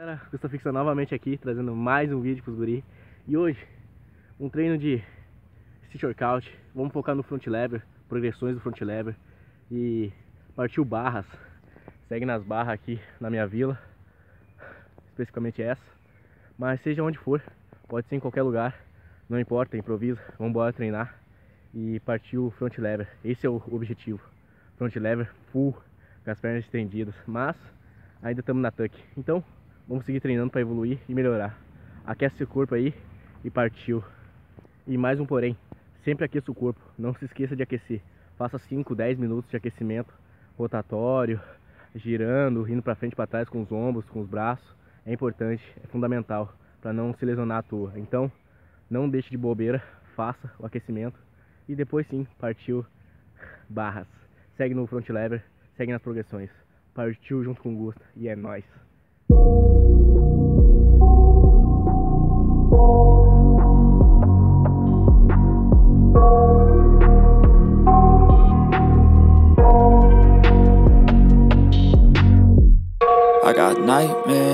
Galera, Gustavo Fixa novamente aqui, trazendo mais um vídeo pros guri. E hoje, um treino de street workout. Vamos focar no front lever, progressões do front lever. E partiu barras Segue nas barras aqui na minha vila Especificamente essa. Mas seja onde for, pode ser em qualquer lugar Não importa, improvisa, vamos embora treinar. E partiu front lever, esse é o objetivo. Front lever full, com as pernas estendidas Mas ainda estamos na tuck. Então Vamos seguir treinando para evoluir e melhorar. Aquece o corpo aí e partiu. E mais um porém, sempre aqueça o corpo, não se esqueça de aquecer. Faça 5, 10 minutos de aquecimento rotatório, girando, indo para frente e para trás com os ombros, com os braços. É importante, é fundamental para não se lesionar à toa. Então, não deixe de bobeira, faça o aquecimento e depois sim, partiu barras. Segue no front lever, segue nas progressões. Partiu junto com o Gusta e é nóis.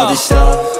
all this stuff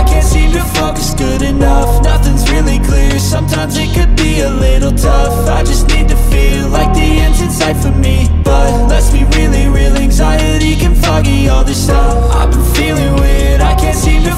can't seem to focus good enough. Nothing's really clear, sometimes it could be a little tough. I just need to feel like the end's in sight for me. But let's be really real, anxiety can foggy all this stuff. I've been feeling weird, I can't seem to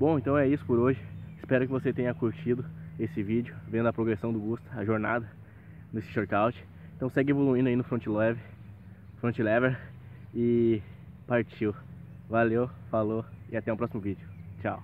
Bom, então é isso por hoje. Espero que você tenha curtido esse vídeo, vendo a progressão do Gusta, a jornada nesse shortout. Então segue evoluindo aí no front lever, front lever e partiu. Valeu, falou e até o próximo vídeo. Tchau.